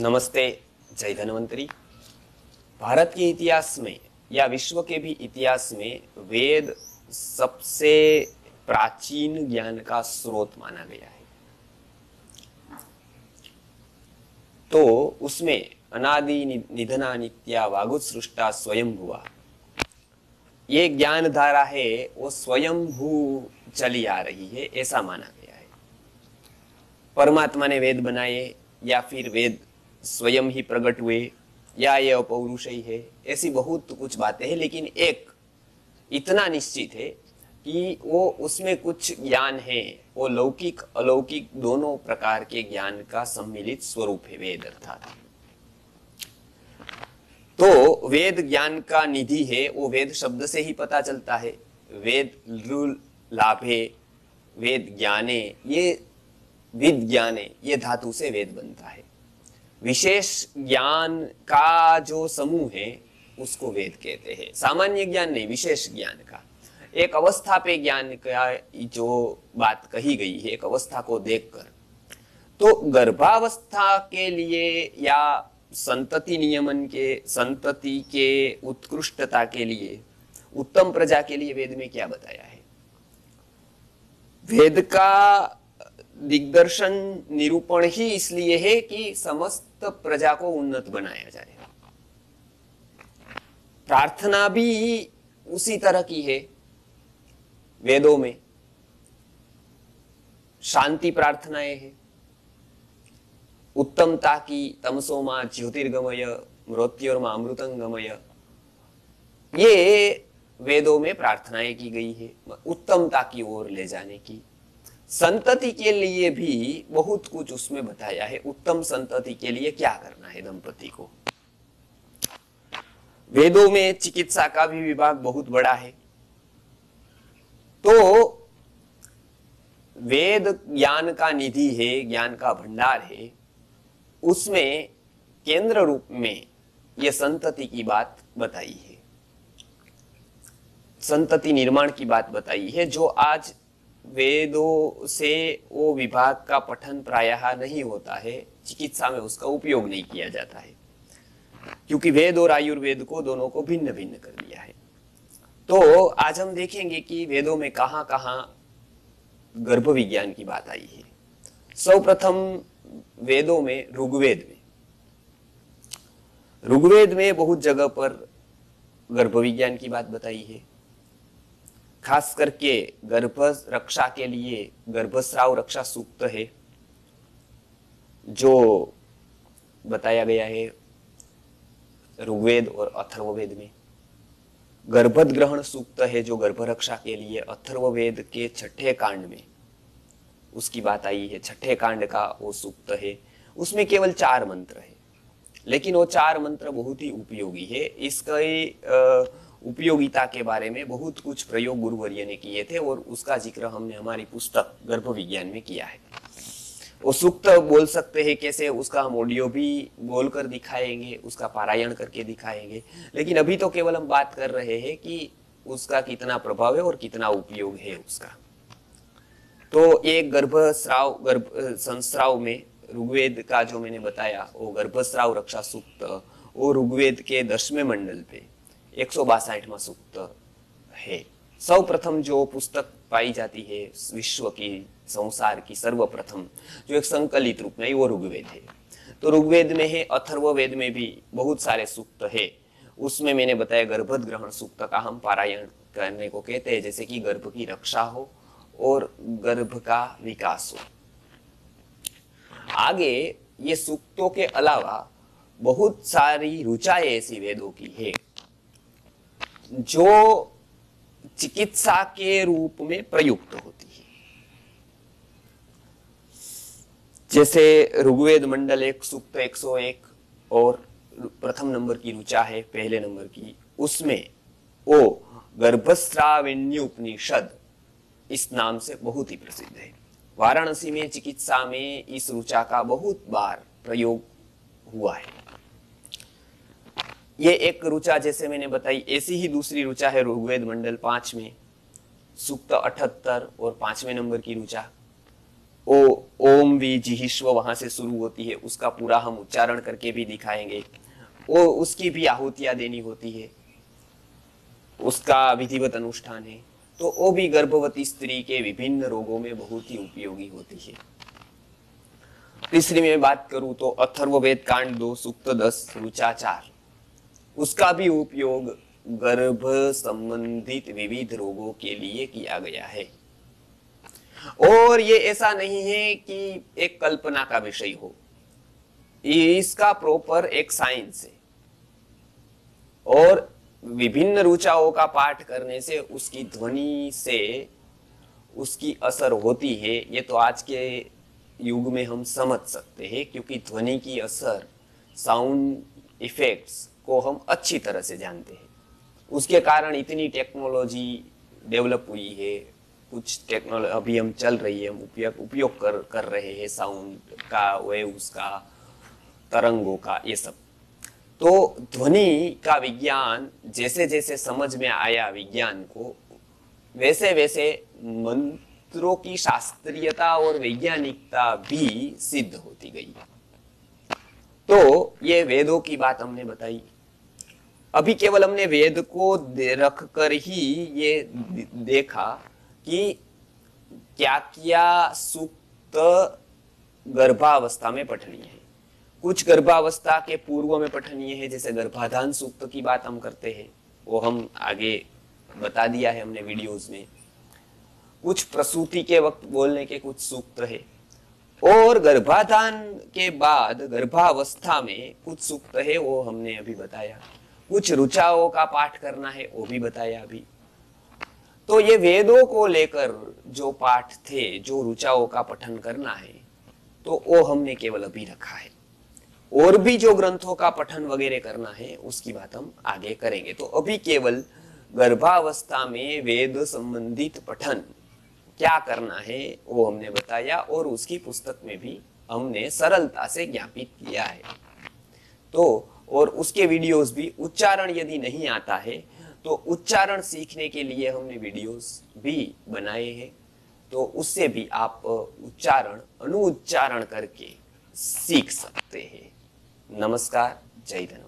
नमस्ते, जय धनवंतरी। भारत के इतिहास में या विश्व के भी इतिहास में वेद सबसे प्राचीन ज्ञान का स्रोत माना गया है। तो उसमें अनादि निधना नित्या वागुत सृष्टा स्वयं हुआ। ये ज्ञान धारा है, वो स्वयं भू चली आ रही है, ऐसा माना गया है। परमात्मा ने वेद बनाए या फिर वेद स्वयं ही प्रकट हुए। या ये अपौरुष ही है। ऐसी बहुत कुछ बातें हैं, लेकिन एक इतना निश्चित है कि वो उसमें कुछ ज्ञान है। वो लौकिक, अलौकिक दोनों प्रकार के ज्ञान का सम्मिलित स्वरूप है वेद अर्थात। तो वेद ज्ञान का निधि है, वो वेद शब्द से ही पता चलता है। वेद लाभे, वेद ज्ञाने, ये विज्ञाने ये धातु से वेद बनता है। विशेष ज्ञान का जो समूह है, उसको वेद कहते हैं। सामान्य ज्ञान नहीं, विशेष ज्ञान का। एक अवस्था पे ज्ञान का जो बात कही गई है, एक अवस्था को देखकर। तो गर्भावस्था के लिए या संतति नियमन के, संतति के उत्कृष्टता के लिए, उत्तम प्रजा के लिए वेद में क्या बताया है? वेद का दिग्दर्शन निरूपण ही इसलिए है कि समस्त प्रजा को उन्नत बनाया जाए। प्रार्थना भी उसी तरह की है, वेदों में। शांति प्रार्थनाएँ हैं। उत्तमता की तमसो माँ ज्योतिर्गमय, मृत्योर्मा, अमृतंगमय। ये वेदों में प्रार्थनाएँ की गई है, उत्तमता की ओर ले जाने की। संतति के लिए भी बहुत कुछ उसमें बताया है। उत्तम संतति के लिए क्या करना है दंपति को? वेदों में चिकित्सा का भी विभाग बहुत बड़ा है। तो वेद ज्ञान का निधि है, ज्ञान का भंडार है, उसमें केंद्र रूप में यह संतति की बात बताई है। संतति निर्माण की बात बताई है, जो आज वेदों से वो विभाग का पठन प्रायः नहीं होता है, चिकित्सा में उसका उपयोग नहीं किया जाता है। क्योंकि वेद और आयुर्वेद को दोनों को भिन्न भिन्न कर दिया है। तो आज हम देखेंगे कि वेदों में कहाँ कहाँ गर्भ विज्ञान की बात आई है। सर्वप्रथम वेदों में ऋग्वेद में। ऋग्वेद में बहुत जगह पर गर्भ विज्ञान की बात बताई है। खास करके गर्भ रक्षा के लिए गर्भस्राव रक्षा सूक्त है, जो बताया गया है ऋग्वेद और अथर्ववेद में। गर्भद ग्रहण सूक्त है जो गर्भ रक्षा के लिए अथर्ववेद के छठे कांड में, उसकी बात आई है, छठे कांड का वो सूक्त है। उसमें केवल चार मंत्र है, लेकिन वो चार मंत्र बहुत ही उपयोगी है। इसका उपयोगिता के बारे में बहुत कुछ प्रयोग गुरुवर्य ने किए थे और उसका ज़िक्र हमने हमारी पुस्तक गर्भ विज्ञान में किया है। वो सुक्त बोल सकते हैं कैसे, उसका हम ऑडियो भी बोलकर दिखाएँगे, उसका पारायण करके दिखाएँगे। लेकिन अभी तो केवल हम बात कर रहे हैं कि उसका कितना प्रभाव है और कितना उपयोग है उसका। तो एक गर्भस्राव, गर्भ, संस्राव में ऋग्वेद का जो मैंने बताया, वो गर्भस्राव रक्षा सूक्त, वो ऋग्वेद के दसवें मंडल पे एक सौ बासठवा सूक्त है। सौ प्रथम जो पुस्तक पाई जाती है, विश्व की, संसार की सर्वप्रथम, जो एक संकलित रूप में, वो ऋग्वेद है। तो ऋग्वेद में है अथर्व वेद में भी बहुत सारे सूक्त है। उसमें मैंने बताया गर्भद ग्रहण सूक्त का हम पारायण करने को कहते हैं, जैसे कि गर्भ की रक्षा हो और गर्भ का विकास हो। आगे, ये सूक्तों के अलावा बहुत सारी रुचाएँ ऐसी वेदों की है। जो चिकित्सा के रूप में प्रयुक्त होती है। जैसे ऋग्वेद मंडल एक, सुक्त 101 और प्रथम नंबर की रुचा है, पहले नंबर की, उसमें वो गर्भस्राविण्य उपनिषद इस नाम से बहुत ही प्रसिद्ध है। वाराणसी में चिकित्सा में इस रुचा का बहुत बार प्रयोग हुआ है। ये एक रुचा जैसे मैंने बताई, ऐसी ही दूसरी रुचा है ऋग्वेद मंडल पाँच में। सुक्त अठहत्तर और पाँचवें नंबर की रुचा। ओ, ओम वी जिहिश्व वहाँ से शुरू होती है, उसका पूरा हम उच्चारण करके भी दिखाएँगे। वो उसकी भी आहुतियाँ देनी होती है। उसका विधिवत अनुष्ठान है। तो वो भी गर्भवती स्त्री के विभिन्न रोगों में बहुत ही उपयोगी होती है। तीसरी में बात करूँ तो अथर्ववेद कांड दो, सुक्त दस रुचाचार उसका भी उपयोग गर्भ संबंधित विविध रोगों के लिए किया गया है। और ये ऐसा नहीं है कि एक कल्पना का विषय हो। इसका प्रॉपर एक साइंस है। और विभिन्न रुचाओं का पाठ करने से उसकी ध्वनि से उसकी असर होती है, ये तो आज के युग में हम समझ सकते हैं, क्योंकि ध्वनि की असर साउंड इफेक्ट्स को हम अच्छी तरह से जानते हैं। उसके कारण इतनी टेक्नोलॉजी डेवलप हुई है। कुछ टेक्नोलॉजी अभी हम चल रही है, हम उपयोग उपयोग कर कर रहे हैं साउंड का वेव्स का, तरंगों का, ये सब। तो ध्वनि का विज्ञान, जैसे जैसे समझ में आया विज्ञान को, वैसे वैसे मंत्रों की शास्त्रीयता और वैज्ञानिकता भी सिद्ध होती गई। तो ये वेदों की बात हमने बताई। अभी केवल हमने वेद को रख कर ही ये देखा कि क्या क्या सुक्त गर्भावस्था में पठनीय है। कुछ गर्भावस्था के पूर्व में पठनीय है, जैसे गर्भाधान सूक्त की बात हम करते हैं, वो हम आगे बता दिया है हमने वीडियोस में। कुछ प्रसूति के वक्त बोलने के कुछ सूक्त है। और गर्भाधान के बाद गर्भावस्था में कुछ सूक्त है, वो हमने अभी बताया। कुछ रुचाओं का पाठ करना है, वो भी बताया अभी। तो ये वेदों को लेकर जो पाठ थे, जो रुचाओं का पठन करना है तो वो हमने केवल अभी रखा है। और भी जो ग्रंथों का पठन वगैरह करना है, उसकी बात हम आगे करेंगे। तो अभी केवल गर्भावस्था में वेद संबंधित पठन क्या करना है, वो हमने बताया, और उसकी पुस्तक में भी हमने सरलता से ज्ञापित किया है। तो और उसके वीडियोस भी उच्चारण यदि नहीं आता है तो उच्चारण सीखने के लिए हमने वीडियोस भी बनाए हैं। तो उससे भी आप उच्चारण अनुच्चारण करके सीख सकते हैं। नमस्कार, जय धन्यवाद